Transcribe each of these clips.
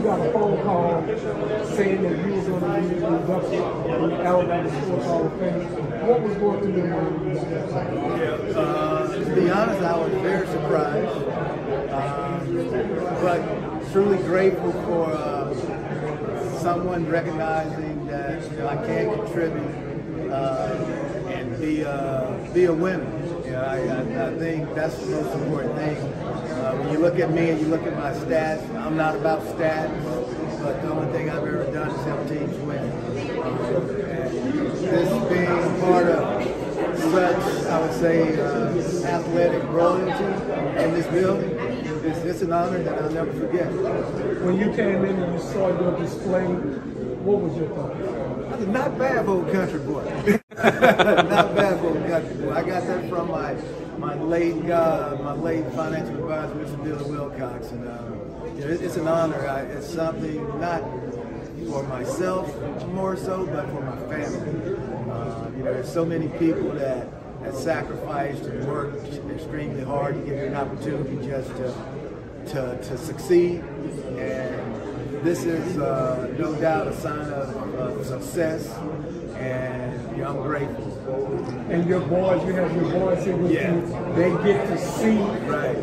you got a phone call saying that you were going to be inducted in the Alabama Sports Hall of Fame. What was going through your mind? Uh, to be honest, I was very surprised, um, but truly grateful for uh, someone recognizing that you know, I can contribute uh, and be a, be a winner. I, I, think that's the most important thing. Uh, when you look at me and you look at my stats, I'm not about stats, but the only thing I've ever done is help teams win. Um, this being part of such, I would say, uh, athletic royalty in this building, it's, it's an honor that I'll never forget. When you came in and you saw your display, what was your thought? Not bad a country boy. Not bad boy. I got that from my my late uh, my late financial advisor, Mr. Billy Wilcox, and it, it's an honor. I, it's something not for myself more so, but for my family. Uh, you know, there's so many people that have sacrificed and worked extremely hard to give me an opportunity just to to, to succeed and this is uh, no doubt a sign of, of success, and know, I'm grateful. And your boys, you have your boys here with Yeah. you. They get to see Right.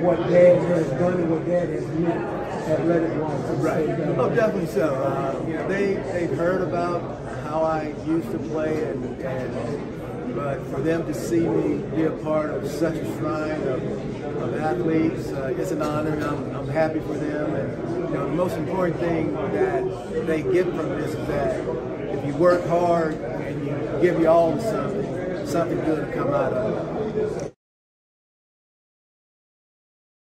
what Dad has done and what Dad has meant athletic-wise. to the Right. Oh, definitely so. Uh, you know, they they've heard about how I used to play, and, and but for them to see me be a part of such a shrine of, of athletes, uh, it's an honor, and I'm, I'm happy for them. And you know, the most important thing that they get from this is that if you work hard and you give your all to something, something good will come out of it.